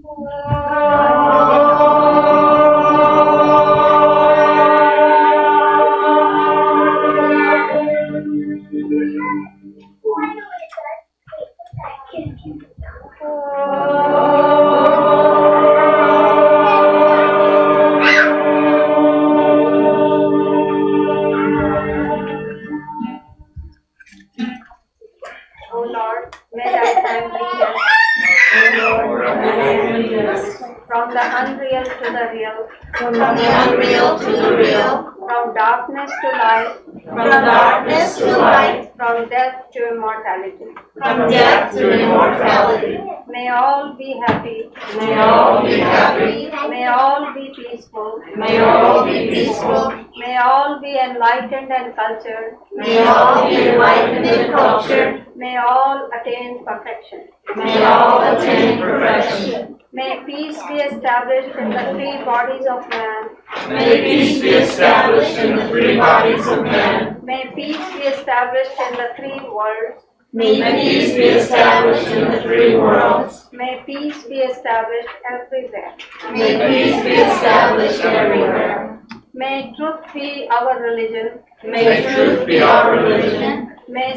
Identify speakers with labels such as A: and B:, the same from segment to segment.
A: Wow. Cultured,
B: may all be enlightened and cultured,
A: may all attain perfection.
B: may all attain perfection.
A: May peace be established in the three bodies of man.
B: May peace be established in the three bodies of man.
A: May peace be established in the three worlds.
B: May peace be established in the three worlds.
A: May peace be established everywhere.
B: May peace be established everywhere.
A: May truth be our religion.
B: May truth be our religion.
A: May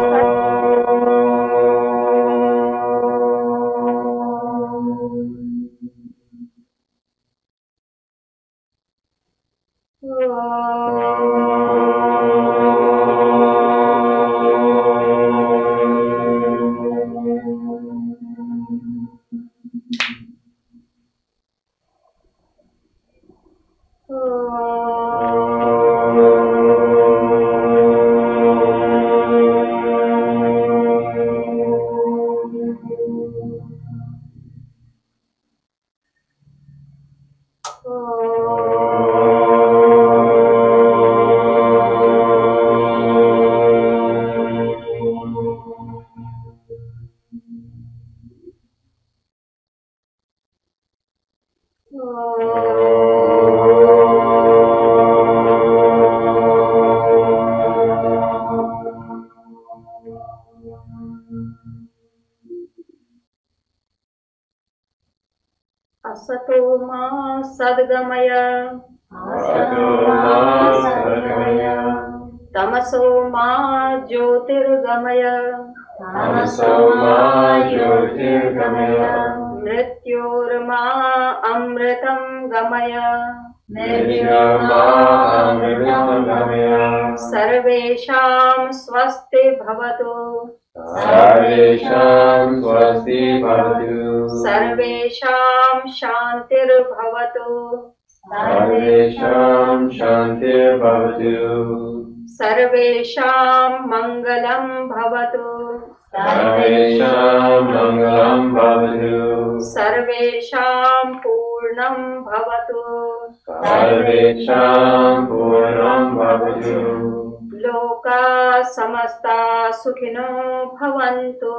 A: सर्वेषां मङ्गलं भवतु।
C: सर्वेषां
A: पूर्णं भवतु।
C: सर्वेषां पूर्णं भवतु।
A: लोका समस्ता सुखिनो भवन्तु।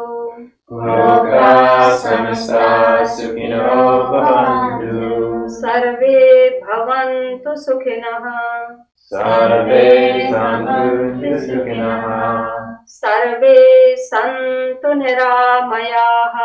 C: लोकाः समस्ता सुखिनो भवन्तु।
A: सर्वे भवन्तु सुखिनः।
C: सर्वे सन्तु सुखिनः।
A: सर्वे सन्तु निरामयाः।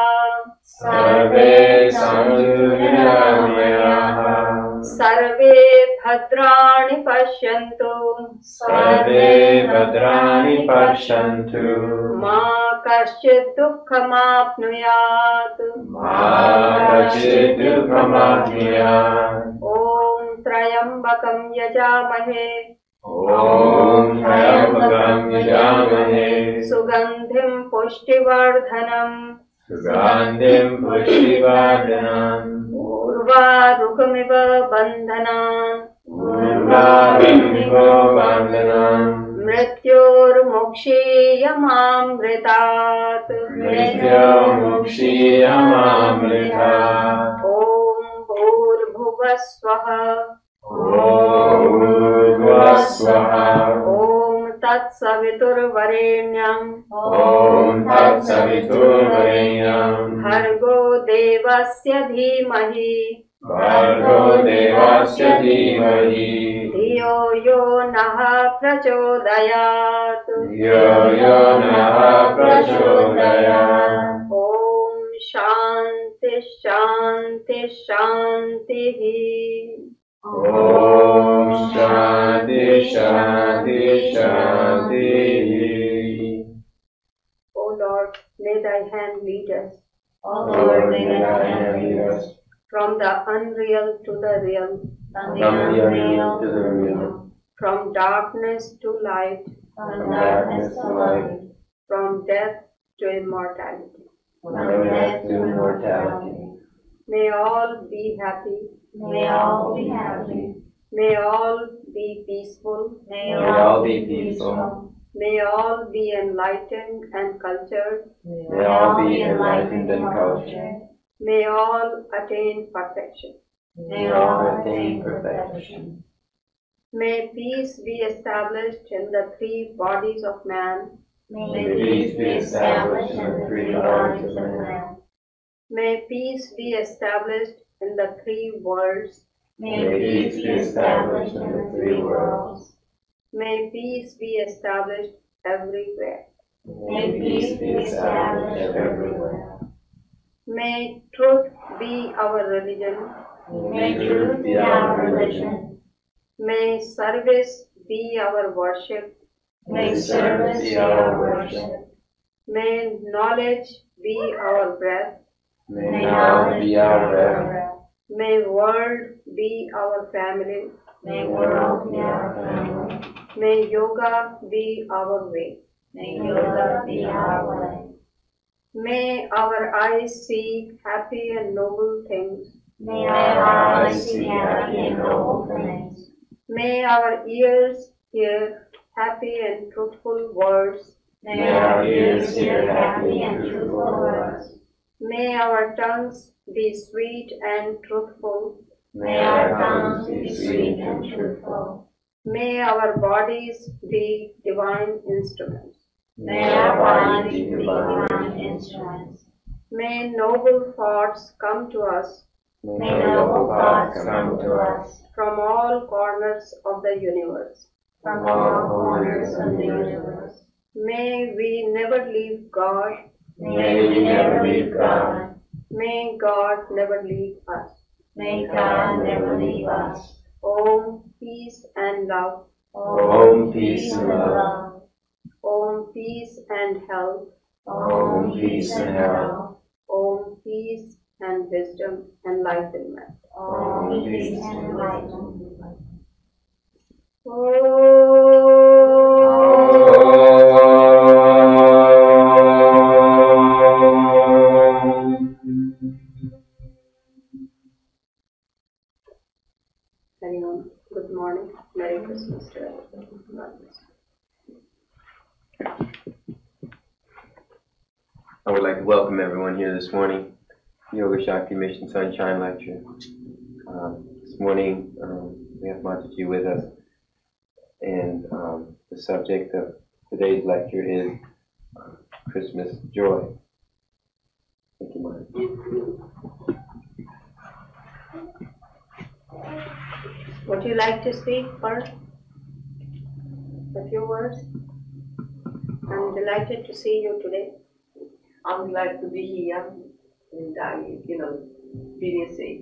C: सर्वे सन्तु निरामयाः।
A: सर्वे भद्राणि पश्यन्तु।
C: सर्वे भद्राणि पश्यन्तु।
A: मा कश्चित् दुःखमाप्नुयात्।
C: मा कश्चित् दुःखमाप्नुयात्।
A: ॐ त्र्यम्बकं यजामहे।
C: ॐ त्र्यम्बकं यजामहे
A: सुगन्धिं पुष्टिवर्धनम्।
C: सुगन्धिं पुष्टिवर्धनम्।
A: उर्वारुकमिव बन्धनान्।
C: उर्वारुकमिव बन्धनान्।
A: मृत्योर्मुक्षीयमामृतात्।
C: मृत्युमुक्षीयमामृता
A: ॐ भूर्भुवः स्वः।
C: ॐ
A: तत्सवितुर्वरेण्यम्
C: ॐ तत्सवितुर्वरेण्यं
A: भर्गो देवस्य धीमहि
C: भर्गो देवस्य धीमहि
A: धियो यो नः प्रचोदयात्
C: धियो यो नः प्रचोदयात्
A: ॐ शान्ति शान्ति शान्तिः
C: ॐ शान्ति शान्ति शान्तिः
A: O Lord, may thy hand lead us
D: O
C: Lord, may thy hand lead us
A: from the unreal to the real,
D: from
C: from the unreal to the real,
A: from darkness to light,
D: from darkness to light,
A: from death to immortality.
D: from death to immortality.
A: May all be happy,
D: May all be happy.
A: may all be peaceful,
D: May
C: all be peaceful.
A: may all be enlightened and cultured,
C: May all be enlightened and cultured.
A: may all attain perfection.
D: May all attain perfection.
A: May peace be established in the three bodies of man.
D: May peace be established in the three bodies of man.
A: May peace be established in the three worlds.
D: May peace be established in the three worlds.
A: May peace be established everywhere.
D: May peace be established everywhere.
A: May truth be our religion.
D: May truth be our religion.
A: May service be our worship.
D: May service be our worship.
A: May knowledge be our breath.
C: May knowledge be our.
A: May world be our family.
D: May world be our family.
A: May yoga be our way.
D: May yoga be our way.
A: May our eyes see happy and noble things.
D: May our eyes see happy and noble things.
A: May our ears hear happy and truthful words.
D: May our ears hear happy and truthful words.
A: May our tongues be sweet and truthful.
D: May our tongues be sweet and truthful.
A: May our bodies be divine instruments.
D: May our bodies be divine instruments.
A: May noble thoughts come to us
D: May noble thoughts come to us
A: from all corners of the universe.
D: from all corners of the universe.
A: May we never leave God.
D: May we never leave God.
A: May God never leave us.
D: May God never leave us.
A: Om peace and love.
C: Om peace and love.
A: Om peace and health.
C: Om peace and health.
A: Om peace and wisdom, enlightenment.
D: Om peace and enlightenment.
A: Anyone?
E: Here this morning, Yoga Shakti Mission Sunshine Lecture. Um, this morning, um, we have Mataji with us, and um, the subject of today's lecture is uh, Christmas joy. Thank you, Mataji.
A: Would you like to speak first? A few words? I'm delighted to see you today.
F: I'm glad to be here and I, you know, experience a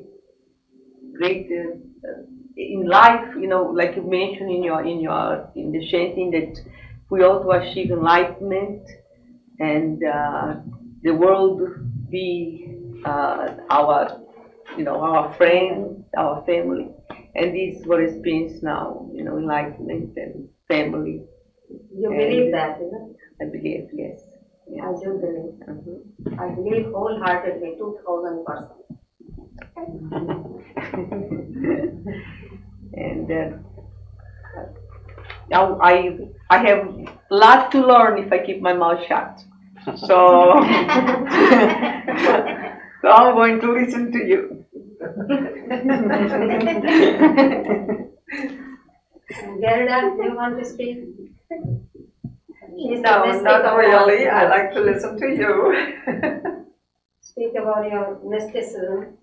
F: great uh, uh, in life, you know, like you mentioned in your in your in the chanting that we ought to achieve enlightenment and uh, the world be uh, our, you know, our friend, our family, and this is what I experience now, you know, enlightenment and family.
A: You
F: And-
A: believe that, is it?
F: I believe, yes.
A: I do believe.
F: Mhm.
A: I believe wholeheartedly, two thousand percent.
F: and uh, now I I have a lot to learn if I keep my mouth shut. So, so I'm going to listen to you.
A: Gerda, do you want to speak?
G: No, not really. I like to listen to you.
A: Speak about your mysticism.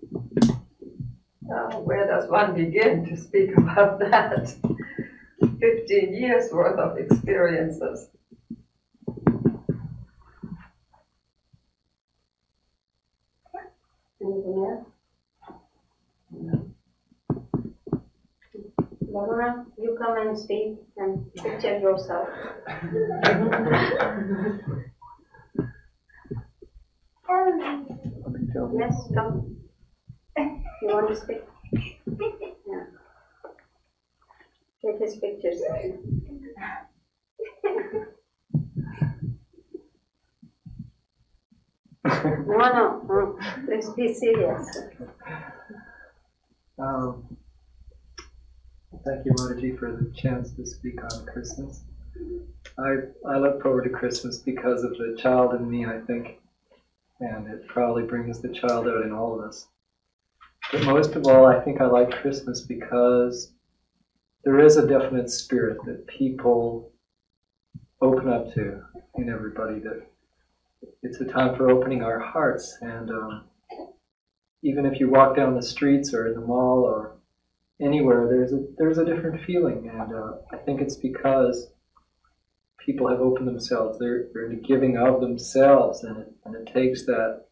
G: Uh, Where does one begin to speak about that? Fifteen years worth of experiences.
A: Anything else? Laura, you come and speak and picture yourself. Yes, come. You want to speak? Yeah. Take his pictures. No, no, no, please be serious.
H: Um, thank you, Margie, for the chance to speak on Christmas. I, I look forward to Christmas because of the child in me, I think, and it probably brings the child out in all of us. But most of all, I think I like Christmas because there is a definite spirit that people open up to in everybody. That it's a time for opening our hearts, and um, even if you walk down the streets or in the mall or anywhere, there's a there's a different feeling, and uh, I think it's because people have opened themselves. They're, they're giving of themselves, and it, and it takes that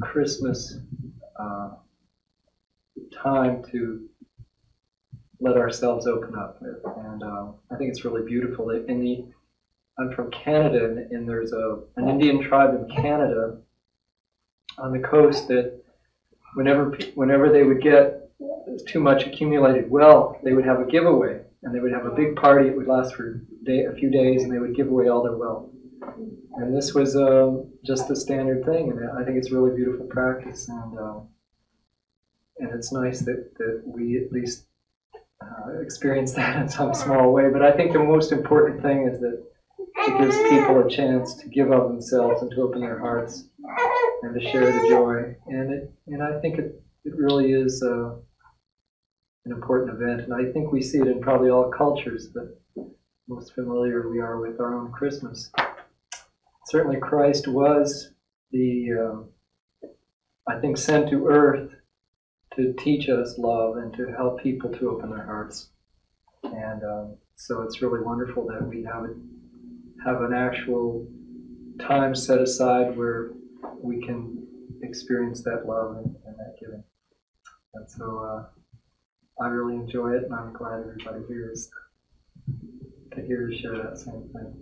H: Christmas uh, time to let ourselves open up, and um, I think it's really beautiful. In the I'm from Canada, and, and there's a an Indian tribe in Canada on the coast that whenever whenever they would get too much accumulated wealth, they would have a giveaway, and they would have a big party. It would last for a, day, a few days, and they would give away all their wealth. And this was um, just the standard thing, and I think it's really beautiful practice, and um, and it's nice that that we at least uh, experience that in some small way. But I think the most important thing is that it gives people a chance to give of themselves and to open their hearts and to share the joy. And it, and I think it, it really is uh, an important event. And I think we see it in probably all cultures that most familiar we are with our own Christmas. Certainly, Christ was the, um, I think, sent to earth to teach us love and to help people to open their hearts. And um, so it's really wonderful that we have it, have an actual time set aside where we can experience that love and, and that giving. And so uh, I really enjoy it, and I'm glad everybody here is to hear you share that same thing.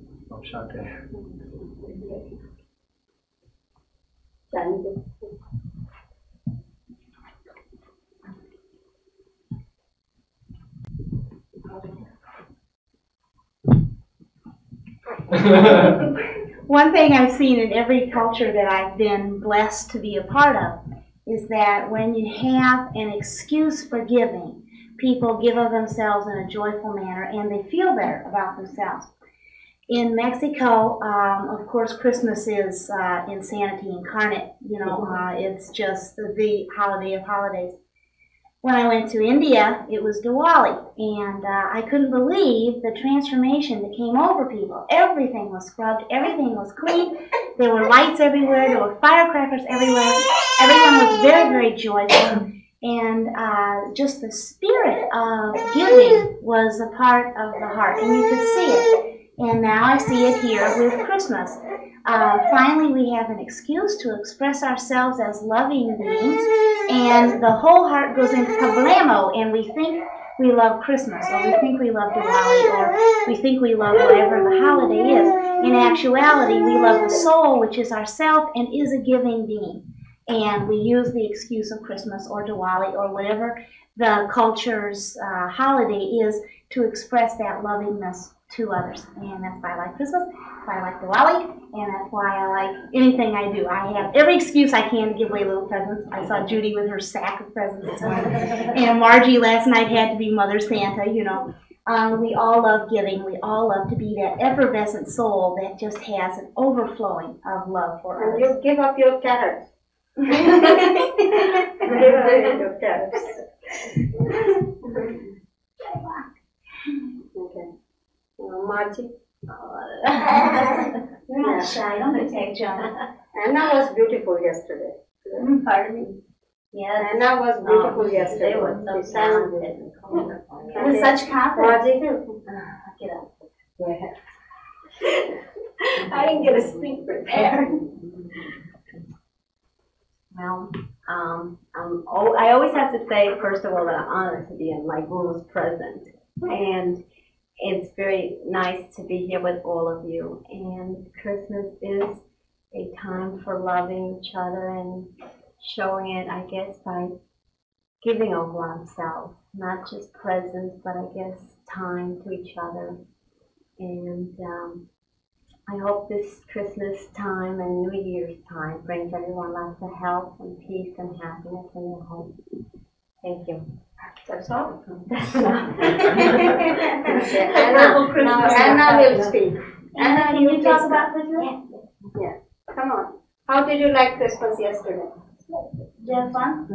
I: One thing I've seen in every culture that I've been blessed to be a part of is that when you have an excuse for giving, people give of themselves in a joyful manner and they feel better about themselves. In Mexico, um, of course, Christmas is uh, insanity incarnate. You know, uh, it's just the, the holiday of holidays. When I went to India, it was Diwali, and uh, I couldn't believe the transformation that came over people. Everything was scrubbed, everything was clean. There were lights everywhere, there were firecrackers everywhere. Everyone was very, very joyful, and uh, just the spirit of giving was a part of the heart, and you could see it. And now I see it here with Christmas. Uh, finally, we have an excuse to express ourselves as loving beings, and the whole heart goes into problemo, and we think we love Christmas, or we think we love Diwali, or we think we love whatever the holiday is. In actuality, we love the soul, which is ourself and is a giving being. And we use the excuse of Christmas or Diwali or whatever the culture's uh, holiday is to express that lovingness to others. And that's why I like Christmas, that's why I like Diwali, and that's why I like anything I do. I have every excuse I can to give away little presents. I saw Judy with her sack of presents and Margie last night had to be Mother Santa, you know. Um, we all love giving. We all love to be that effervescent soul that just has an overflowing of love for
A: And
I: others.
A: you give up your carrots. Give away your carrots. Okay. Margie,
I: You're not shy. Don't take Jonah.
A: Anna was beautiful yesterday.
I: Mm, pardon me. Yes.
A: Anna was oh, beautiful
I: Oh,
A: yesterday.
I: They were so
A: She sang
I: talented. With
A: Okay.
I: such confidence. Get up. I didn't get a speech prepared.
J: Well, um, um, oh, I always have to say, first of all, that I'm honored to be in Mike Bruno's present. And it's very nice to be here with all of you. And Christmas is a time for loving each other and showing it, I guess, by giving of oneself, not just presents, but I guess time to each other. And um, I hope this Christmas time and New Year's time brings everyone lots of health and peace and happiness in your home. Thank you.
A: That's all.
J: That's.
A: Okay, Anna, now Anna will speak. Anna,
I: Can
A: you
I: you talk about Christmas?
A: Yeah, come on. How did you like Christmas yesterday?
I: Did you have fun?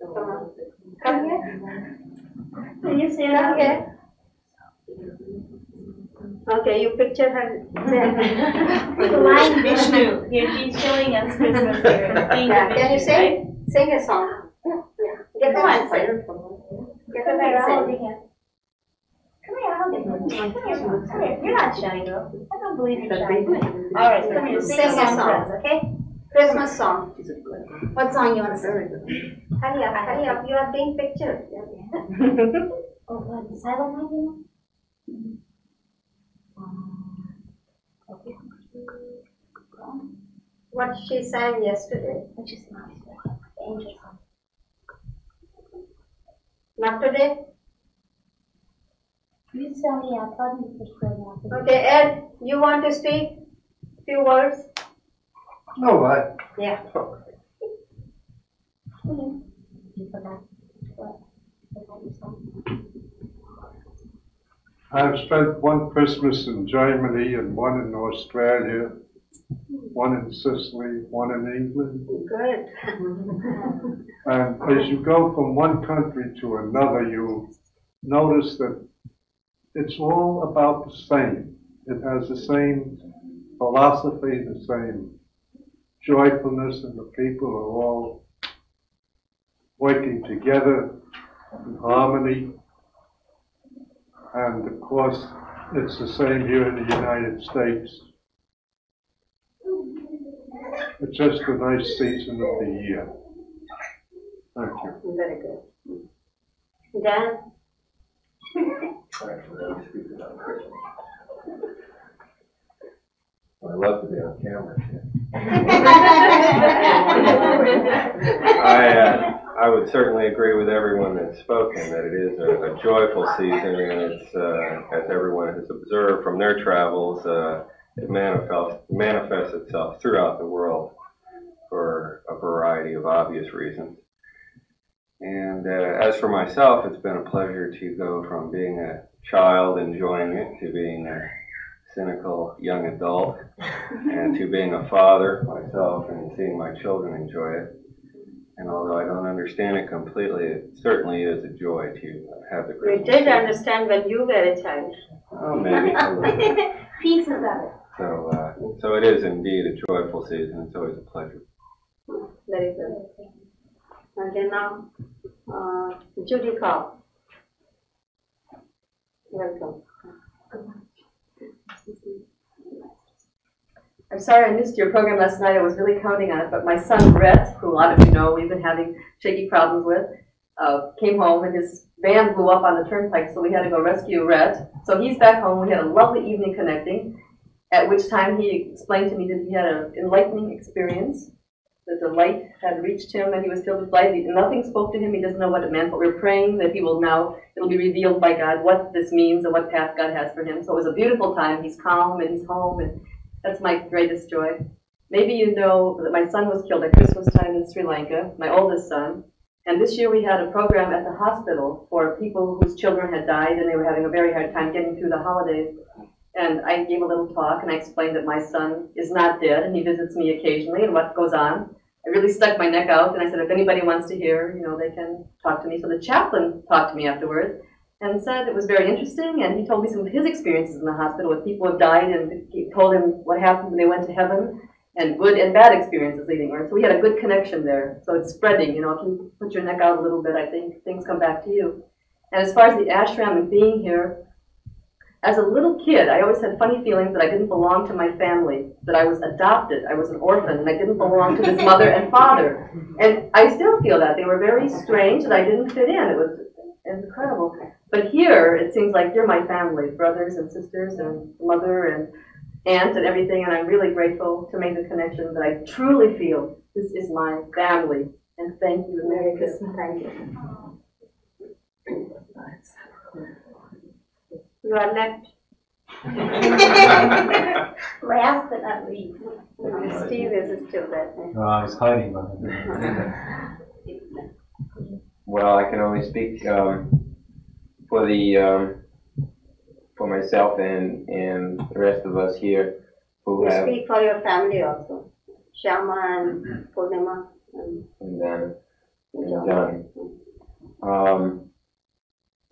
A: Come on. Come here.
I: Can you say
A: Come
I: that?
A: here. Okay, you picture her there.
I: Line Vishnu, here she's showing us Christmas here.
A: Yeah, Can you
I: Vishnu,
A: sing? Sing a song. Yeah. Get the handset. Get the
I: Come here, I'll hold your hand. Come here, I'll hold your hand. Come here, you're not shy though. I don't believe you're shy. All right, come here, sing
A: Sing
I: a
A: a
I: song
A: song.
I: for us, okay?
A: Christmas song.
I: What song you wanna sing?
A: Hurry up, hurry up, you are being pictured.
I: Oh, what, silent night, Okay.
A: What she sang yesterday.
I: Which is nice. The angel song.
A: Not today?
I: You tell me, I thought you was playing
A: Okay, Ed, you want to speak? Few words?
K: All right.
A: Yeah. Hmm.
I: You forgot. What? Forgot your song.
K: I've spent one Christmas in Germany and one in Australia, one in Sicily, one in England.
A: Good.
K: And as you go from one country to another, you notice that it's all about the same. It has the same philosophy, the same joyfulness, and the people are all working together in harmony. And of course, it's the same here in the United States. It's just a nice season of the year. Thank you.
A: Very good. Dan?
L: I love to be on camera.
A: I,
L: I, uh, I would certainly agree with everyone that's spoken, that it is a, a joyful season, and it's, uh, as everyone has observed from their travels, uh, it manifests, manifests itself throughout the world for a variety of obvious reasons. And uh, as for myself, it's been a pleasure to go from being a child enjoying it to being a cynical young adult and to being a father myself and seeing my children enjoy it. And although I don't understand it completely, it certainly is a joy to have the
A: we
L: Christmas.
A: did
L: season.
A: understand when you were a child.
L: Oh, maybe a little bit.
I: Pieces of it.
L: So, uh, so it is indeed a joyful season. It's always a pleasure.
A: Very good. Okay, now, uh, Judy Cobb. Welcome.
M: I'm sorry I missed your program last night. I was really counting on it, but my son Brett, who a lot of you know we've been having shaky problems with, uh, came home and his van blew up on the turnpike, so we had to go rescue Rhett. So he's back home. We had a lovely evening connecting, at which time he explained to me that he had an enlightening experience, that the light had reached him and he was filled with light. Nothing spoke to him. He doesn't know what it meant, but we're praying that he will now, it'll be revealed by God what this means and what path God has for him. So it was a beautiful time. He's calm and he's home and that's my greatest joy. Maybe you know that my son was killed at Christmas time in Sri Lanka, my oldest son. And this year we had a program at the hospital for people whose children had died and they were having a very hard time getting through the holidays. And I gave a little talk and I explained that my son is not dead and he visits me occasionally and what goes on. I really stuck my neck out and I said, if anybody wants to hear, you know, they can talk to me. So the chaplain talked to me afterwards and said it was very interesting. And he told me some of his experiences in the hospital with people who died, and he told him what happened when they went to heaven, and good and bad experiences leaving Earth. So we had a good connection there. So it's spreading. You know, if you put your neck out a little bit, I think things come back to you. And as far as the ashram and being here, as a little kid, I always had funny feelings that I didn't belong to my family, that I was adopted, I was an orphan, and I didn't belong to this mother and father. And I still feel that. They were very strange, and I didn't fit in. It was incredible. But here, it seems like you're my family, brothers and sisters and mother and aunt and everything, and I'm really grateful to make the connection that I truly feel this is my family. And thank you, and Merry Christmas.
J: Thank you.
A: You are left.
J: Last but not least.
A: Steve is still there.
B: No, I was hiding behind
E: Well, I can only speak um, for the um, for myself and and the rest of us here who
A: You
E: have
A: speak for your family also. Shama and Purnima. and
E: and then and
A: John.
E: done. Um,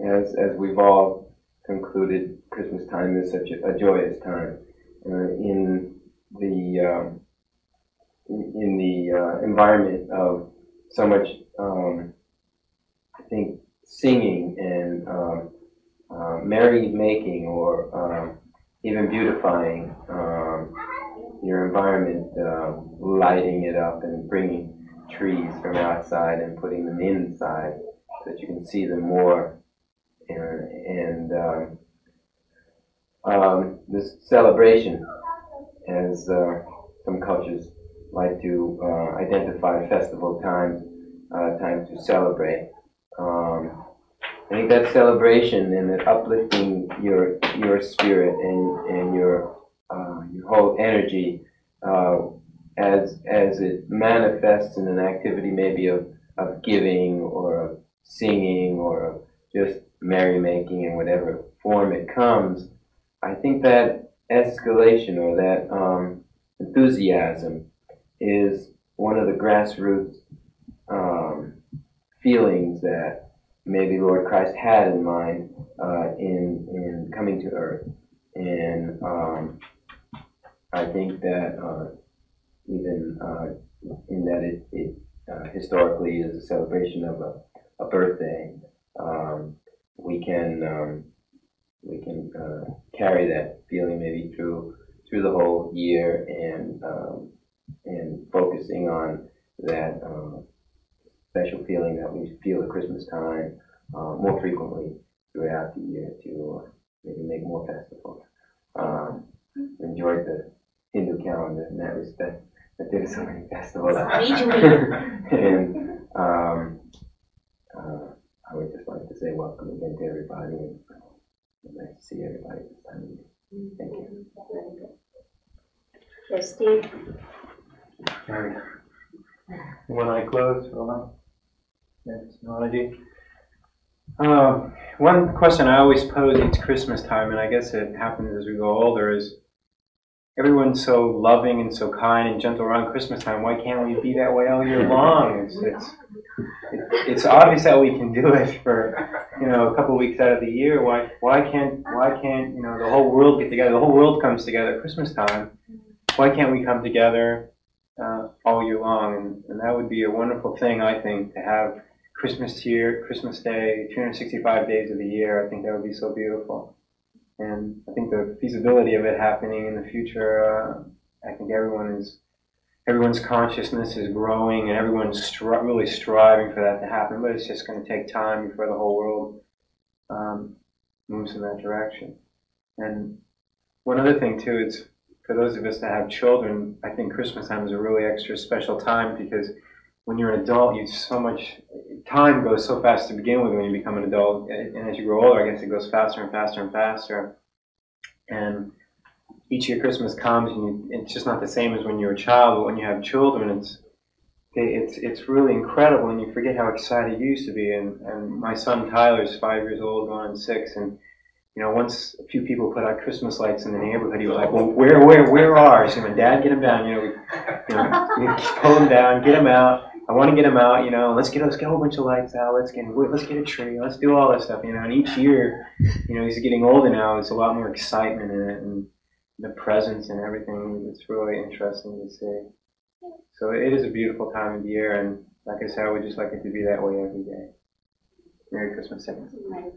E: as as we've all concluded, Christmas time is such a, a joyous time. Uh, in the um, in, the uh, environment of so much, um, think, singing and um, uh, merry making or um, even beautifying um, your environment, uh, lighting it up and bringing trees from outside and putting them inside so that you can see them more. And, and um, um, this celebration, as uh, some cultures like to uh, identify festival times, uh, times to celebrate. Um, I think that celebration and that uplifting your your spirit and and your uh, your whole energy uh, as as it manifests in an activity maybe of of giving or of singing or of just merrymaking in whatever form it comes. I think that escalation or that um, enthusiasm is one of the grassroots um, feelings that maybe Lord Christ had in mind uh, in in coming to earth, and um, I think that uh, even uh, in that it, it uh, historically is a celebration of a, a birthday, um, we can um, we can uh, carry that feeling maybe through through the whole year and um, and focusing on that uh, special feeling that we feel at Christmas time uh, more frequently throughout the year to uh, maybe make more festivals. Um, enjoyed the Hindu calendar in that respect. That there's so many festivals. and um, uh, I would just like to say welcome again to everybody and uh, nice to see everybody this time of year. Thank you.
A: Yes, Steve.
B: One eye closed, hold on. Melody. Um, one question I always pose each Christmas time, and I guess it happens as we go older, is everyone's so loving and so kind and gentle around Christmas time. Why can't we be that way all year long? It's it's it's obvious that we can do it for you know a couple weeks out of the year. Why why can't why can't you know the whole world get together? The whole world comes together at Christmas time. Why can't we come together uh, all year long? And, and that would be a wonderful thing, I think, to have Christmas here, Christmas Day, 365 days of the year. I think that would be so beautiful. And I think the feasibility of it happening in the future, uh, I think everyone is, everyone's consciousness is growing and everyone's stri- really striving for that to happen. But it's just going to take time before the whole world um, moves in that direction. And one other thing too, it's for those of us that have children, I think Christmas time is a really extra special time because when you're an adult, you so much time goes so fast to begin with when you become an adult, and, as you grow older, I guess it goes faster and faster and faster. And each year Christmas comes, and you, it's just not the same as when you're a child. But when you have children, it's it's it's really incredible, and you forget how excited you used to be. And, and my son Tyler is five years old, going on six, and you know, once a few people put out Christmas lights in the neighborhood, he was like, "Well, where, where, where are?" Said, "My dad, get them down. You know, we, you know, we pull them down, get them out. I want to get them out. You know, let's get let's get a whole bunch of lights out. Let's get let's get a tree. Let's do all this stuff. You know, and each year, you know, he's getting older now. There's a lot more excitement in it, and the presents and everything. It's really interesting to see. So it is a beautiful time of year, and like I said, I would just like it to be that way every day. Merry Christmas, everyone.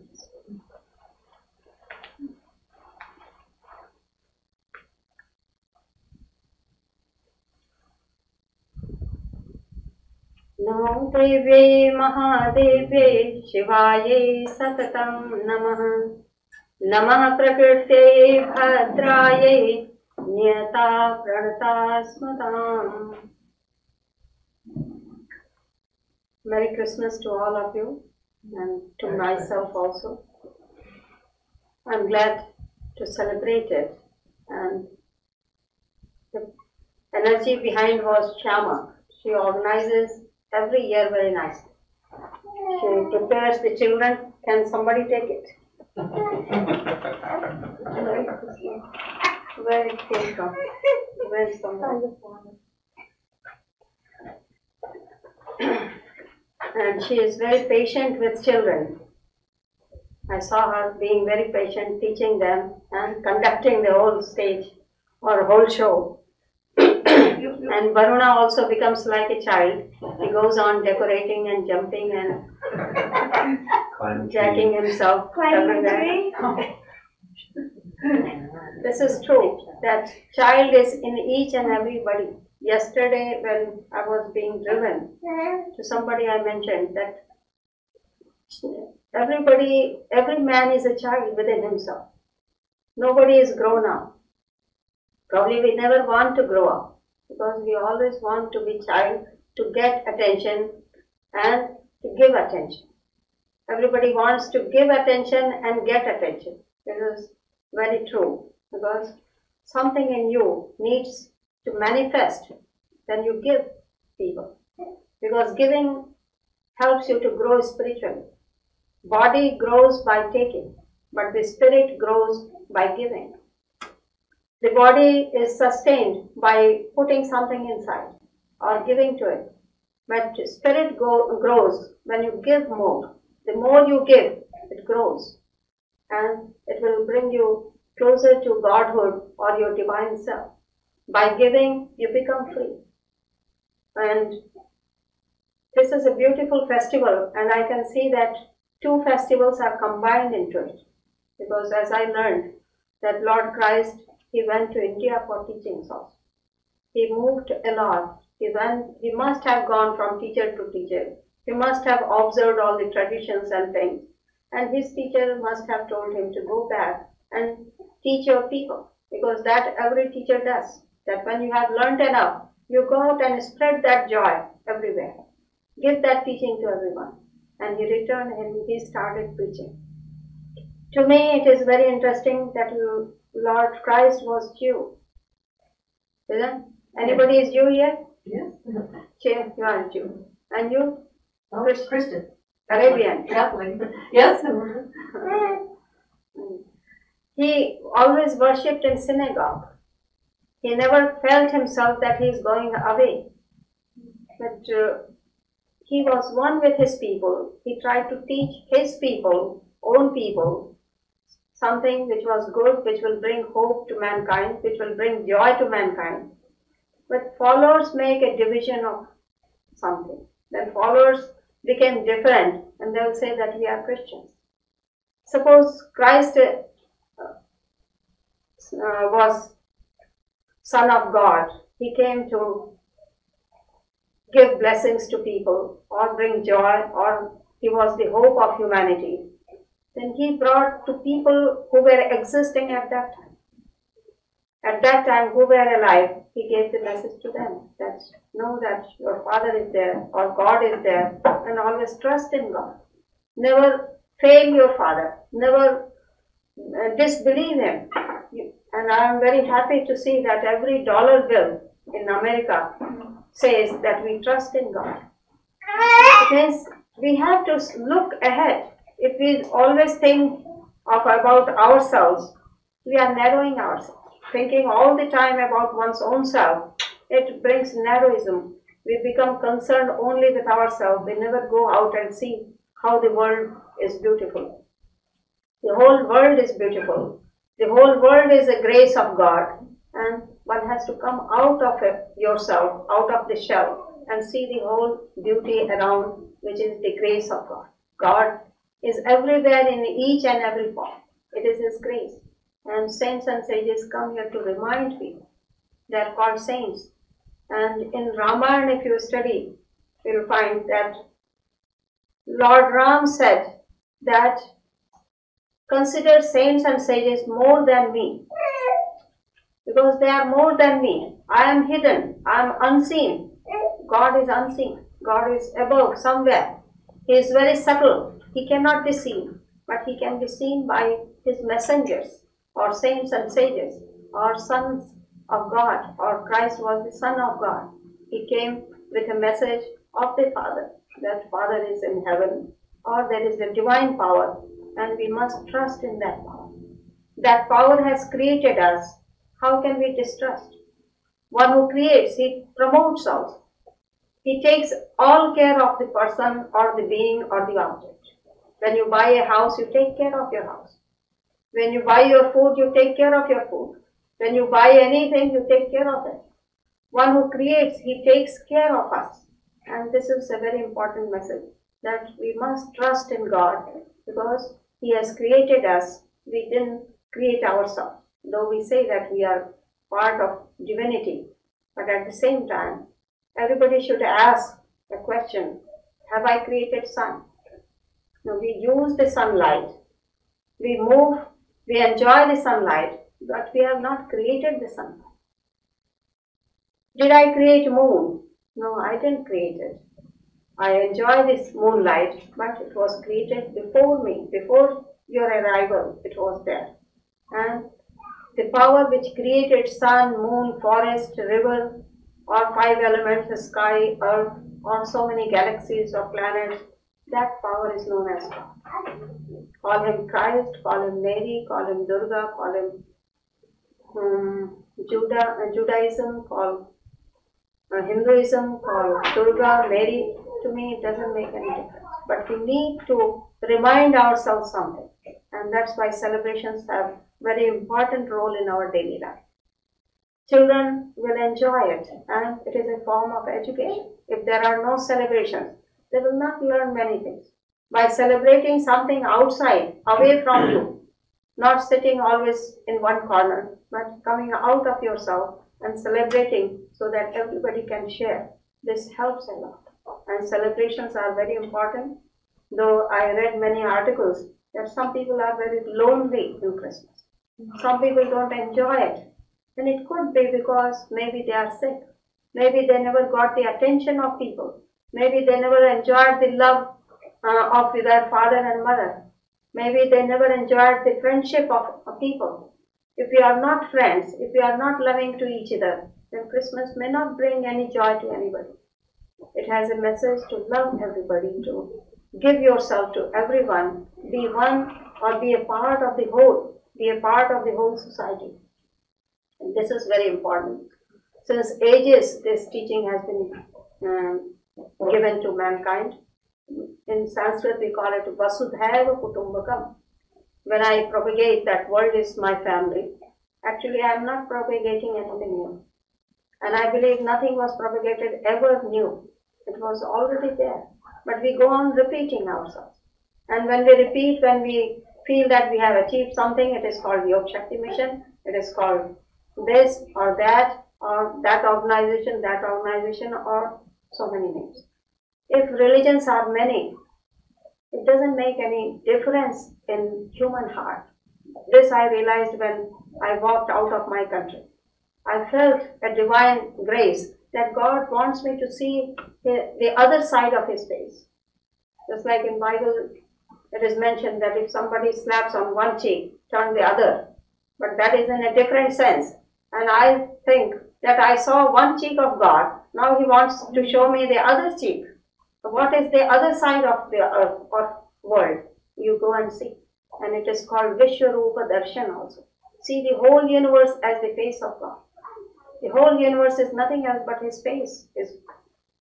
A: नमो देव्यै महादेव्यै शिवायै सततं नमः नमः प्रकृत्यै भद्रायै नियता प्रणता स्मताम् Merry Christmas to all of you and to myself also. I'm glad to celebrate it and the energy behind was Shama. She organizes every year very nicely. She prepares the children. Can somebody take it? Somebody? and she is very patient with children. I saw her being very patient, teaching them and conducting the whole stage or whole show. And Varuna also becomes like a child. He goes on decorating and jumping and jacking himself everywhere. this is true, that child is in each and everybody. Yesterday, when I was being driven, to somebody I mentioned that everybody, every man is a child within himself. Nobody is grown up. Probably we never want to grow up because we always want to be child to get attention and to give attention. Everybody wants to give attention and get attention. This is very true because something in you needs to manifest then you give people. Because giving helps you to grow spiritually. Body grows by taking, but the spirit grows by giving. The body is sustained by putting something inside or giving to it. But spirit go, grows when you give more. The more you give, it grows. And it will bring you closer to Godhood or your divine self. By giving, you become free. And this is a beautiful festival, and I can see that two festivals are combined into it. Because as I learned that Lord Christ, he went to India for teachings also. He moved a lot. He went, he must have gone from teacher to teacher. He must have observed all the traditions and things. And his teacher must have told him to go back and teach your people. Because that every teacher does. That when you have learned enough, you go out and spread that joy everywhere. Give that teaching to everyone. And he returned and he started preaching. To me, it is very interesting that Lord Christ was Jew. Isn't? Anybody is Jew here?
M: Yes.
A: Chair, you are Jew. And you?
M: Oh,
A: Christian.
M: Christian.
A: Arabian.
M: Catholic. Yes.
A: he always worshipped in synagogue. He never felt himself that he is going away. But uh, he was one with his people. He tried to teach his people, own people, something which was good, which will bring hope to mankind, which will bring joy to mankind. But followers make a division of something. Then followers became different and they'll say that we are Christians. Suppose Christ uh, uh, was Son of God. He came to give blessings to people or bring joy or he was the hope of humanity. Then he brought to people who were existing at that time. At that time, who were alive, he gave the message to them that know that your Father is there or God is there and always trust in God. Never fail your Father. Never uh, disbelieve Him. And I am very happy to see that every dollar bill in America says that we trust in God. It means we have to look ahead. If we always think of about ourselves, we are narrowing ourselves. Thinking all the time about one's own self, it brings narrowism. We become concerned only with ourselves. We never go out and see how the world is beautiful. The whole world is beautiful. The whole world is a grace of God, and one has to come out of it yourself, out of the shell, and see the whole beauty around, which is the grace of God. God is everywhere in each and every form. It is His grace. And saints and sages come here to remind people. They are called saints. And in Ramayana, if you study, you'll find that Lord Ram said that consider saints and sages more than me because they are more than me. I am hidden, I am unseen. God is unseen, God is above somewhere. He is very subtle, He cannot be seen, but He can be seen by His messengers or saints and sages or sons of God or Christ was the Son of God. He came with a message of the Father that Father is in heaven or there is a divine power and we must trust in that power. That power has created us. How can we distrust? One who creates, he promotes also. He takes all care of the person or the being or the object. When you buy a house, you take care of your house. When you buy your food, you take care of your food. When you buy anything, you take care of it. One who creates, he takes care of us. And this is a very important message that we must trust in God because He has created us. We didn't create ourselves. Though we say that we are part of divinity, but at the same time, everybody should ask the question Have I created sun? Now we use the sunlight, we move, we enjoy the sunlight, but we have not created the sunlight. Did I create moon? No, I didn't create it. I enjoy this moonlight, but it was created before me, before your arrival, it was there. And the power which created sun, moon, forest, river, or five elements, sky, earth, or so many galaxies or planets, that power is known as God. Call him Christ, call him Mary, call him Durga, call him um, Judah, uh, Judaism, call uh, Hinduism, call Durga, Mary. To me, it doesn't make any difference. But we need to remind ourselves something, and that's why celebrations have very important role in our daily life. Children will enjoy it, and it is a form of education. If there are no celebrations, they will not learn many things. By celebrating something outside, away from you, not sitting always in one corner, but coming out of yourself and celebrating so that everybody can share. This helps a lot. And celebrations are very important. Though I read many articles that some people are very lonely in Christmas. Some people don't enjoy it. And it could be because maybe they are sick. Maybe they never got the attention of people. Maybe they never enjoyed the love uh, of their father and mother. Maybe they never enjoyed the friendship of, of people. If we are not friends, if we are not loving to each other, then Christmas may not bring any joy to anybody. It has a message to love everybody, to give yourself to everyone, be one or be a part of the whole, be a part of the whole society. And this is very important. Since ages, this teaching has been um, given to mankind. In Sanskrit, we call it Vasudhaiva Kutumbakam. When I propagate that world is my family, actually I am not propagating anything new. And I believe nothing was propagated ever new. It was already there. But we go on repeating ourselves. And when we repeat, when we feel that we have achieved something, it is called Yog Shakti Mission, it is called this or that, or that organization, that organization, or so many names. If religions are many, it doesn't make any difference in human heart. This I realized when I walked out of my country. I felt a divine grace that God wants me to see the, the other side of His face. Just like in Bible, it is mentioned that if somebody slaps on one cheek, turn the other. But that is in a different sense. And I think that I saw one cheek of God. Now He wants to show me the other cheek. What is the other side of the uh, earth or world? You go and see. And it is called Vishwarupa Darshan also. See the whole universe as the face of God. The whole universe is nothing else but His face. Is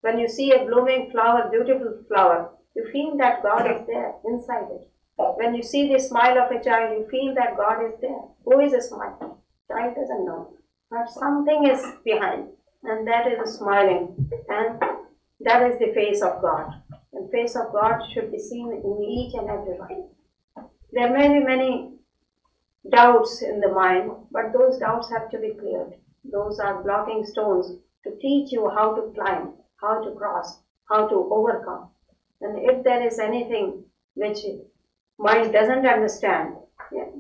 A: when you see a blooming flower, beautiful flower, you feel that God is there inside it. When you see the smile of a child, you feel that God is there. Who is a smile? Child doesn't know. But something is behind, and that is smiling. And that is the face of God. The face of God should be seen in each and every one. There may be many doubts in the mind, but those doubts have to be cleared. Those are blocking stones to teach you how to climb, how to cross. how to overcome. And if there is anything which mind doesn't understand,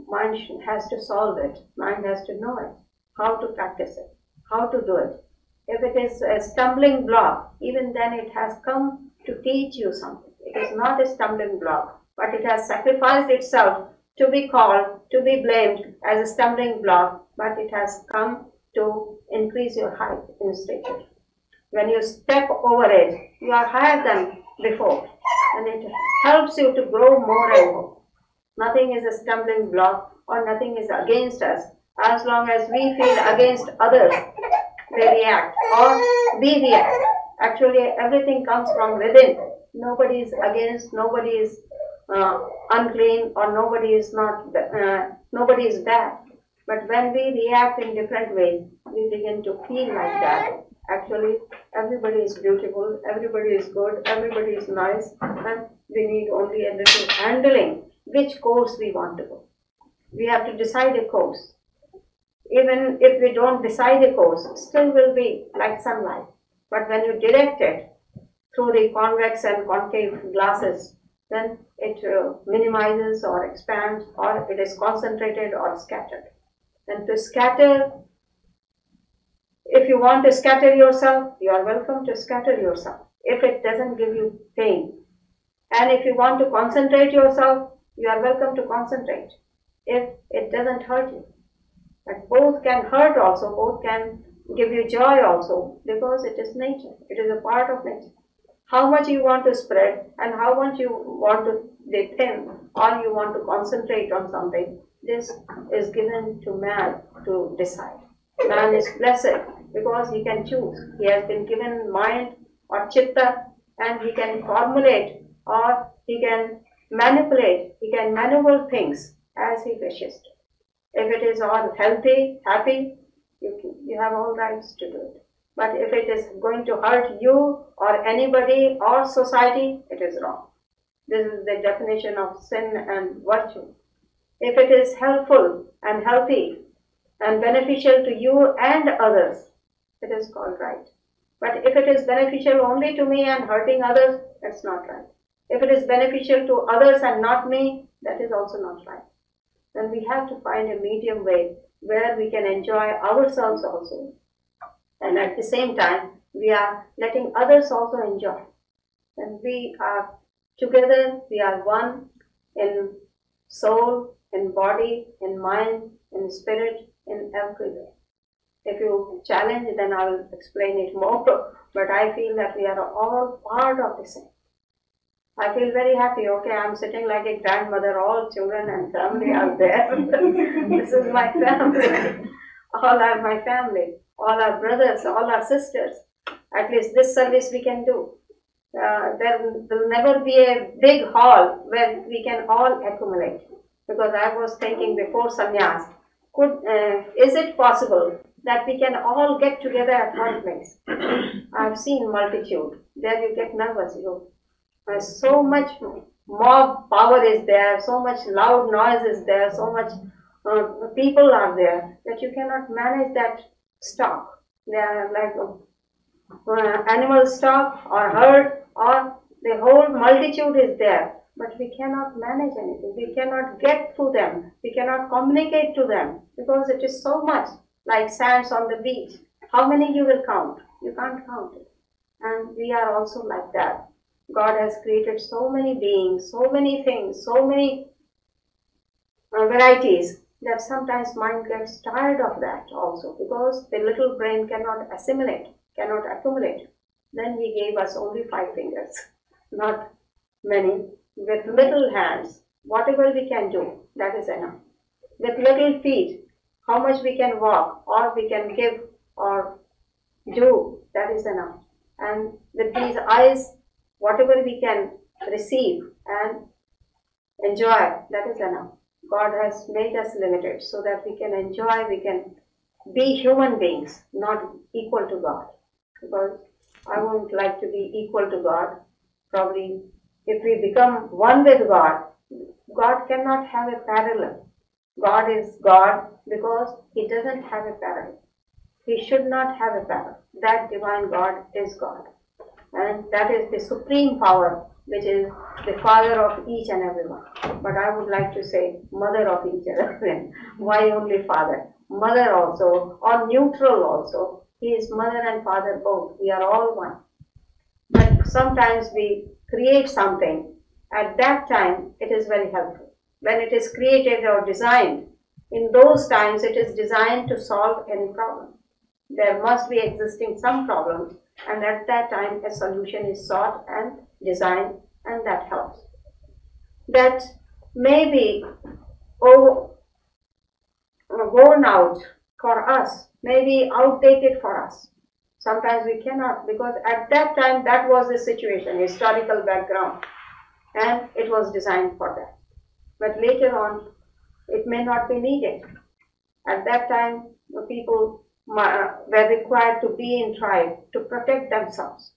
A: mind has to solve it. Mind has to know it, how to practice it, how to do it. If it is a stumbling block, even then it has come to teach you something. It is not a stumbling block, but it has sacrificed itself to be called, to be blamed as a stumbling block, but it has come to increase your height in stature. When you step over it, you are higher than before, and it helps you to grow more and more. Nothing is a stumbling block or nothing is against us. As long as we feel against others, react or we react. Actually, everything comes from within. Nobody is against, nobody is uh, unclean, or nobody is not, uh, nobody is bad. But when we react in different ways, we begin to feel like that. Actually, everybody is beautiful, everybody is good, everybody is nice, and we need only a little handling which course we want to go. We have to decide a course. Even if we don't decide a course, still will be like sunlight. But when you direct it through the convex and concave glasses, then it uh, minimizes or expands or it is concentrated or scattered. And to scatter, if you want to scatter yourself, you are welcome to scatter yourself if it doesn't give you pain. And if you want to concentrate yourself, you are welcome to concentrate if it doesn't hurt you. But both can hurt also, both can give you joy also because it is nature, it is a part of nature. How much you want to spread and how much you want to thin or you want to concentrate on something, this is given to man to decide. Man is blessed because he can choose. He has been given mind or chitta and he can formulate or he can manipulate, he can maneuver things as he wishes to. If it is all healthy, happy, you, you have all rights to do it. But if it is going to hurt you or anybody or society, it is wrong. This is the definition of sin and virtue. If it is helpful and healthy and beneficial to you and others, it is called right. But if it is beneficial only to me and hurting others, that's not right. If it is beneficial to others and not me, that is also not right. Then we have to find a medium way where we can enjoy ourselves also. And at the same time, we are letting others also enjoy. And we are together, we are one in soul, in body, in mind, in spirit, in every way. If you challenge, then I will explain it more. But I feel that we are all part of the same. I feel very happy. Okay, I'm sitting like a grandmother. All children and family are there. this is my family. All are my family. All our brothers, all our sisters. At least this service we can do. Uh, there will never be a big hall where we can all accumulate. Because I was thinking before sannyas, could uh, is it possible that we can all get together at one place? I've seen multitude. There you get nervous. You uh, so much mob power is there, so much loud noise is there, so much uh, people are there that you cannot manage that stock. They are like uh, animal stock or herd or the whole multitude is there, but we cannot manage anything. We cannot get to them. We cannot communicate to them because it is so much like sands on the beach. How many you will count? You can't count it. And we are also like that. God has created so many beings, so many things, so many uh, varieties that sometimes mind gets tired of that also because the little brain cannot assimilate, cannot accumulate. Then He gave us only five fingers, not many, with little hands. Whatever we can do, that is enough. With little feet, how much we can walk or we can give or do, that is enough. And with these eyes, whatever we can receive and enjoy, that is enough. God has made us limited so that we can enjoy, we can be human beings, not equal to God. Because I wouldn't like to be equal to God. Probably if we become one with God, God cannot have a parallel. God is God because He doesn't have a parallel. He should not have a parallel. That divine God is God. And that is the supreme power, which is the father of each and everyone. But I would like to say mother of each and everyone. Why only father? Mother also, or neutral also. He is mother and father both. We are all one. But sometimes we create something. At that time, it is very helpful. When it is created or designed, in those times, it is designed to solve any problem. There must be existing some problems, and at that time, a solution is sought and designed, and that helps. That may be over, worn out for us, may be outdated for us. Sometimes we cannot, because at that time, that was the situation, historical background, and it was designed for that. But later on, it may not be needed. At that time, the people Uh, were required to be in tribe to protect themselves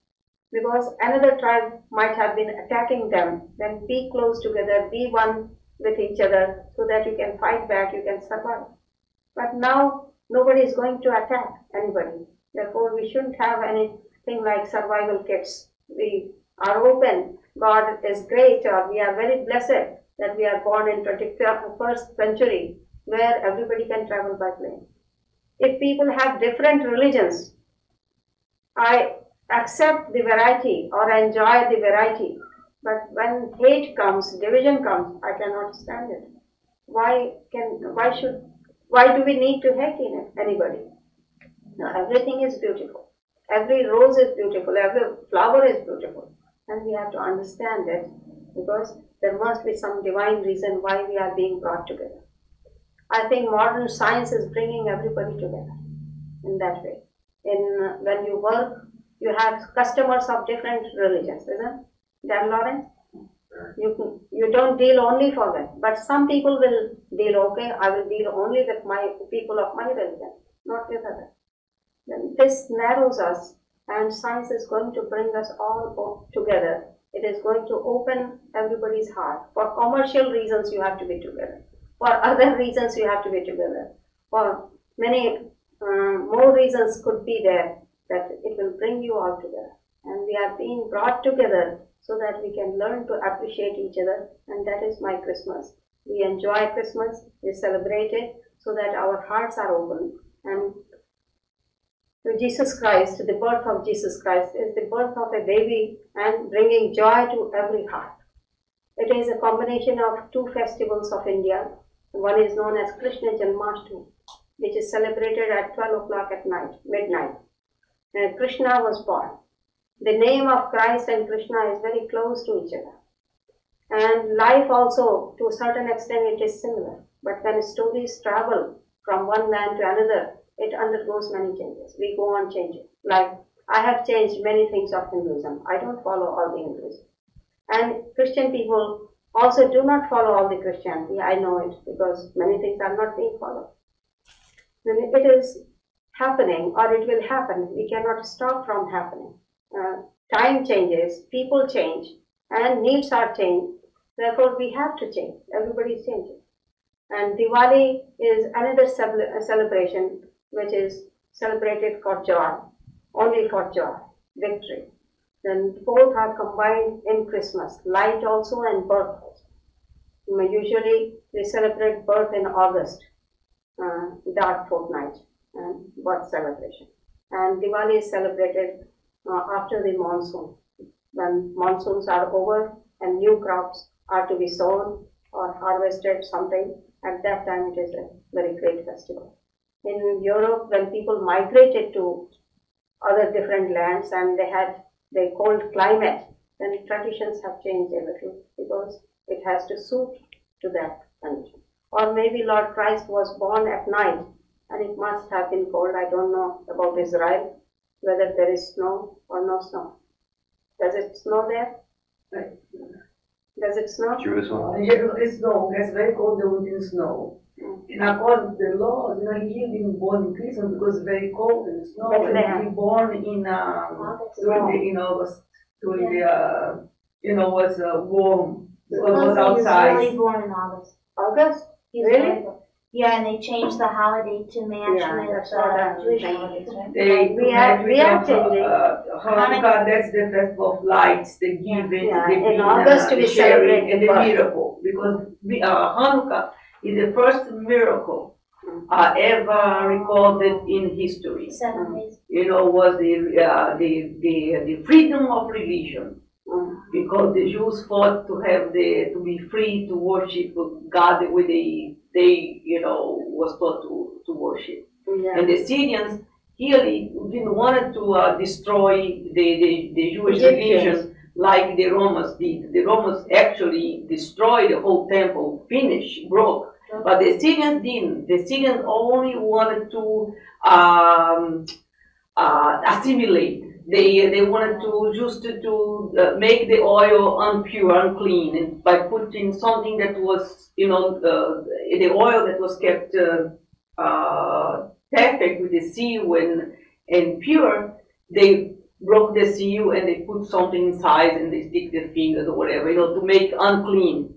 A: because another tribe might have been attacking them. Then be close together, be one with each other so that you can fight back, you can survive. But now nobody is going to attack anybody. Therefore, we shouldn't have anything like survival kits. We are open. God is great, or we are very blessed that we are born in 21st century where everybody can travel by plane. If people have different religions, I accept the variety or enjoy the variety. But when hate comes, division comes, I cannot stand it. Why can why should why do we need to hate in anybody? No, everything is beautiful. Every rose is beautiful, every flower is beautiful. And we have to understand it because there must be some divine reason why we are being brought together. I think modern science is bringing everybody together in that way. In when you work, you have customers of different religions, isn't it? Dan Lawrence? You, you don't deal only for them, but some people will deal, okay, I will deal only with my people of my religion, not with others. Then this narrows us, and science is going to bring us all together. It is going to open everybody's heart. For commercial reasons, you have to be together. For other reasons, you have to be together. For many um, more reasons could be there that it will bring you all together. And we are being brought together so that we can learn to appreciate each other. And that is my Christmas. We enjoy Christmas, we celebrate it so that our hearts are open. And Jesus Christ, the birth of Jesus Christ, is the birth of a baby and bringing joy to every heart. It is a combination of two festivals of India. One is known as Krishna Janmashtami, which is celebrated at 12 o'clock at night, midnight. And Krishna was born. The name of Christ and Krishna is very close to each other. And life also, to a certain extent, it is similar. But when stories travel from one man to another, it undergoes many changes. We go on changing. Like I have changed many things of Hinduism. I don't follow all the Hinduism. And Christian people also do not follow all the Christianity. I know it because many things are not being followed. When it is happening or it will happen, we cannot stop from happening. Uh, time changes, people change, and needs are changed. Therefore, we have to change. Everybody is changing. And Diwali is another celebration which is celebrated for joy, only for joy, victory. Then both are combined in Christmas, light also and birth also. Usually we celebrate birth in August, uh, dark fortnight, and birth celebration. And Diwali is celebrated uh, after the monsoon. When monsoons are over and new crops are to be sown or harvested something, at that time it is a very great festival in Europe when people migrated to other different lands and they had the cold climate, then traditions have changed a little because it has to suit to that condition. Or maybe Lord Christ was born at night and it must have been cold. I don't know about Israel, whether there is snow or no snow. Does it snow there? Does it snow?
E: Jerusalem.
F: It's snow. It's very cold. There will be snow. And according to the law, you know, he didn't born in Christmas because it's very cold and snow. And he born in um, during the, in August, during the, uh, you know, was uh, warm. So it was outside.
I: He was really born in August.
A: August?
I: He's
A: Really?
I: very- Yeah, and they changed the holiday to match
A: Yeah,
I: with
A: that's what
I: uh, Jewish holidays, right?
F: They
A: We are- we.
F: Uh, Hanukkah, that's the festival of lights, the giving,
A: Yeah,
F: the
A: in
F: being,
A: August
F: uh,
A: we
F: sharing,
A: celebrate
F: and
A: the
F: the miracle. Because we, uh, Hanukkah is the first miracle uh, ever recorded in history. You know, was the uh, the, the the freedom of religion.
A: Mm.
F: Because the Jews fought to have the to be free to worship God the way they they you know was taught to, to worship.
A: Yeah.
F: And the Syrians clearly didn't want to uh, destroy the, the, the Jewish
A: Egyptians.
F: religion like the Romans did. The Romans actually destroyed the whole temple, finished, broke. But the Syrians didn't. The Syrians only wanted to um, uh, assimilate. They, they wanted to just to, to uh, make the oil impure, unclean, and by putting something that was, you know, uh, the oil that was kept uh, uh, perfect with the seal and, and pure, they broke the seal and they put something inside and they stick their fingers or whatever, you know, to make unclean.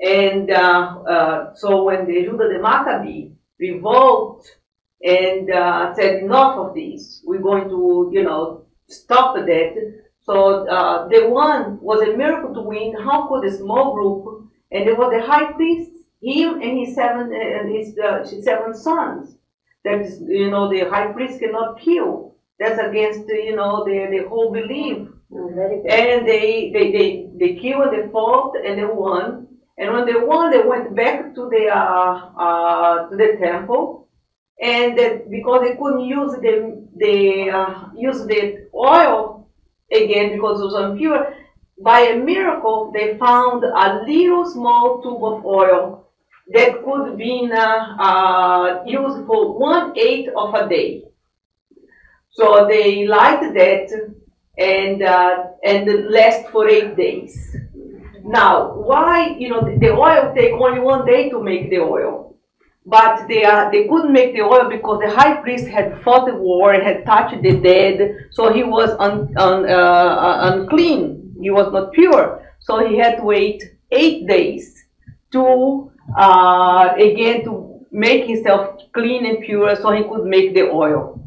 F: And uh, uh, so when the Judah the Maccabee revolt and uh, said enough of this, we're going to, you know, stop that. So uh, the one was a miracle to win. How could a small group, and there was the high priest, him and his seven and his, uh, his seven sons. That is, you know, the high priest cannot kill. That's against, you know, the the whole belief.
A: Mm.
F: And they they they they killed, they fought, and they won. And when they won, they went back to the uh, uh, to the temple, and that because they couldn't use the the uh, use the oil again because it was impure. By a miracle, they found a little small tube of oil that could be uh, uh, used for one eighth of a day. So they light that and uh, and last for eight days. Now, why you know the, oil take only one day to make the oil, but they uh, they couldn't make the oil because the high priest had fought the war, and had touched the dead, so he was un, un, uh, unclean. He was not pure, so he had to wait eight days to uh, again to make himself clean and pure, so he could make the oil.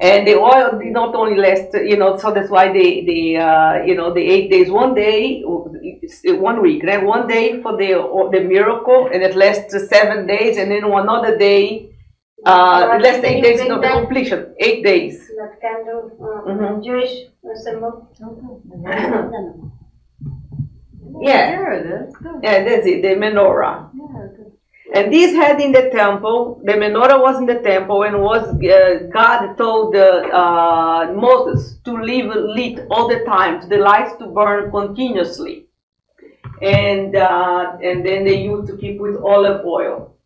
F: And the oil did not only last, you know, so that's why they, they uh, you know, the eight days, one day, one week, then one day for the the miracle, and it lasts seven days, and then another day, uh,
A: What
F: it eight days,
A: bring
F: not the completion, eight days.
A: That candle, uh,
F: Mhm.
A: Jewish uh, symbol.
F: Yeah,
M: There. Good.
F: yeah, that's it, the menorah.
M: Yeah, good.
F: And this had in the temple, the menorah was in the temple, and was uh, God told uh, uh, Moses to leave lit all the time, the lights to burn continuously, and uh, and then they used to keep with olive oil,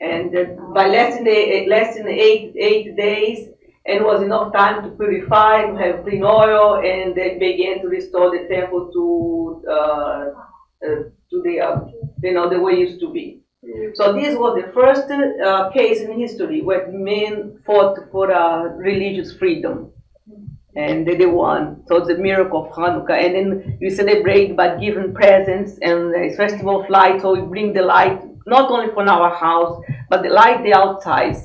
F: and uh, by less than less than eight eight days, and was enough time to purify, to have clean oil, and they began to restore the temple to uh, to the you know the way it used to be. So this was the first uh, case in history where men fought for uh, religious freedom. And they, they won. So it's a miracle of Hanukkah. And then we celebrate by giving presents and a festival of light. So we bring the light not only from our house, but the light the outside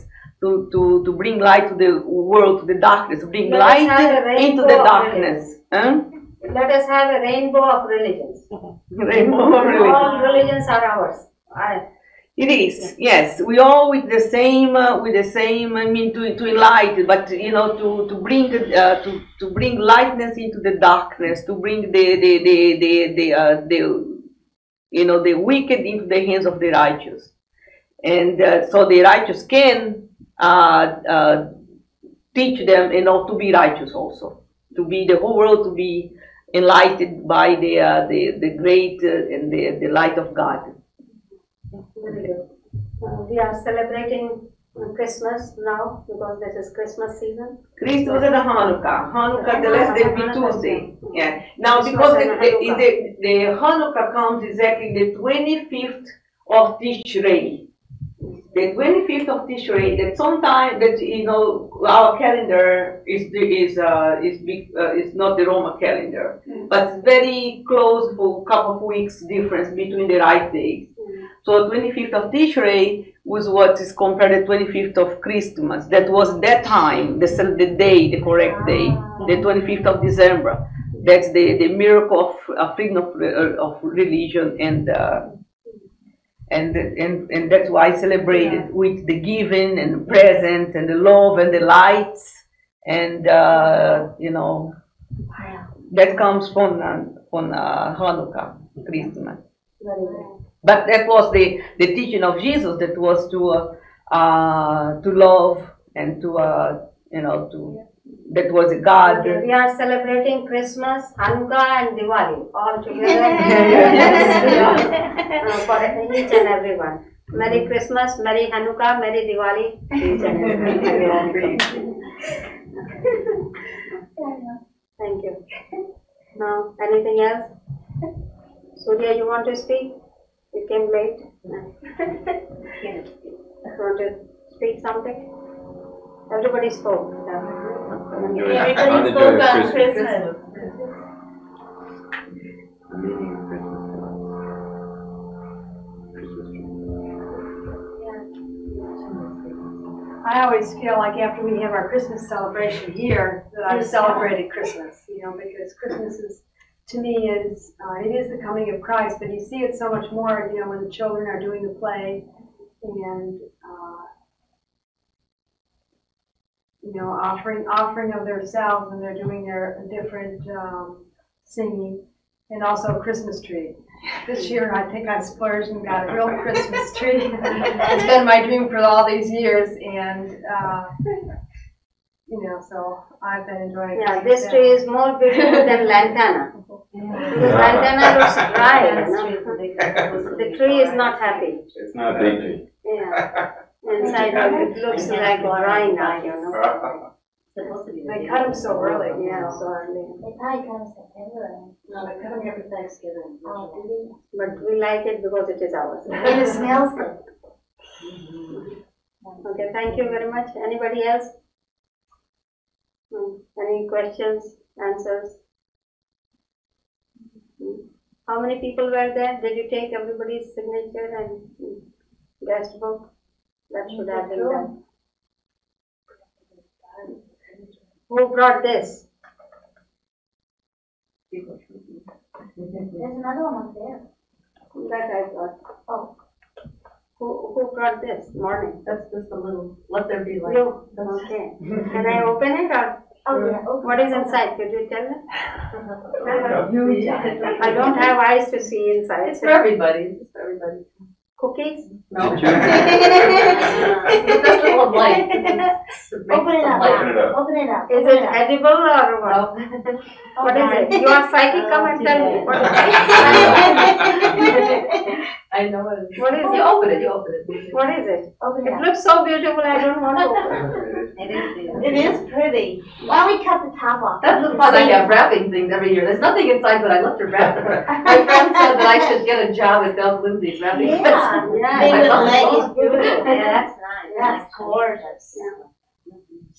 F: to, to, to bring light to the world, to the darkness, to bring
A: Let
F: light into the darkness. Huh?
A: Let us have a rainbow of religions.
F: Rainbow of religion.
A: All religions are ours. I,
F: It is, yes. We all with the same, uh, with the same. I mean, to to enlighten, but you know, to to bring uh, to to bring lightness into the darkness, to bring the the the the the, uh, the you know the wicked into the hands of the righteous, and uh, so the righteous can uh, uh, teach them, you know, to be righteous also, to be the whole world to be enlightened by the the the great and the the light of God.
A: We are celebrating Christmas now because this is Christmas season.
F: Christmas and Hanukkah. Hanukkah, the last day will be Tuesday. Yeah. Now, because the, the,
A: Hanukkah.
F: the, the Hanukkah comes exactly the 25th of Tishrei. The 25th of Tishrei, that sometime that, you know, our calendar is, the- is, uh, is, big, uh, is not the Roman calendar, but very close for a couple of weeks difference between the right days. So 25th of Tishrei, was what is compared the 25th of Christmas. That was that time, the, the day, the correct day, the 25th of December. That's the, the miracle of uh, freedom of, uh, of religion and uh, and, and and that's why I celebrate it with the giving and the present and the love and the lights and uh, you know that comes from uh, from uh, Hanukkah Christmas. But that was the, the teaching of Jesus. That was to uh, uh, to love and to uh, you know to that was a God.
A: Okay, we are celebrating Christmas, Hanukkah and Diwali all together. Uh, for each and everyone. Merry Christmas, Merry Hanukkah, Merry Diwali, each and everyone. Thank you. Now, anything else? Surya, you want to speak? You came late. You want to speak something? Everybody spoke.
E: Everybody spoke on Christmas. The meaning of Christmas. Christmas tree.
N: I always feel like after we have our Christmas celebration here, that I've celebrated Christmas, you know, because Christmas is, to me, is, uh, it is the coming of Christ, but you see it so much more, you know, when the children are doing the play and, uh, you know, offering, offering of themselves and they're doing their different, um, singing and also a Christmas tree. This year, I think I splurged and got a real Christmas tree. It's been my dream for all these years and, uh, you know, so I've been enjoying.
A: Yeah, this tree is more beautiful than lantana. Because lantana looks dry, you know. The tree is not happy.
C: It's not a big tree.
A: Yeah. Inside it looks like dry now, you know.
N: They cut them so early.
A: Yeah, so early.
I: They probably come September.
N: No, they cut them every Thanksgiving.
A: But we like it because it is ours.
I: And it smells good.
A: Okay, thank you very much. Anybody else? Hmm, Any questions, answers? How many people were there? Did you take everybody's signature and guest book? That should have been done. Who brought this?
I: There's another one up there.
A: That I got. Oh. Who, who brought this? Morning.
M: That's just a little, let there be light.
A: You, okay. Can I open it or?
I: Oh, yeah, okay.
A: What is inside? Could you tell me? I don't have eyes to see inside.
M: It's for everybody, it's for everybody.
A: Cookies?
M: No. That's the one light.
I: Open it up.
C: Open it up.
I: Open it up.
A: Is it
I: it
A: edible or what? Oh. What is it? You are psychic, come and tell me. What is it?
M: I know what it is.
A: What is
M: You
A: it?
M: open it, you open it.
A: What is it?
I: Open it
A: It looks so beautiful, I don't want to open it.
I: It is It is pretty. Why don't we cut the top off?
M: That's the fun I have wrapping things every year. There's nothing inside, but I love to wrap it. My friend said that I should get a job at Bell Lindsay's wrapping.
I: Yeah,
A: yeah.
I: Maybe
M: I
I: the
M: love
I: leg
M: it.
I: is beautiful. Yeah, that's nice. That's gorgeous.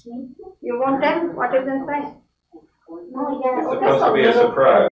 A: You won't tell what is inside?
I: No, you gotta
C: It's supposed to be a surprise.